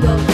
go.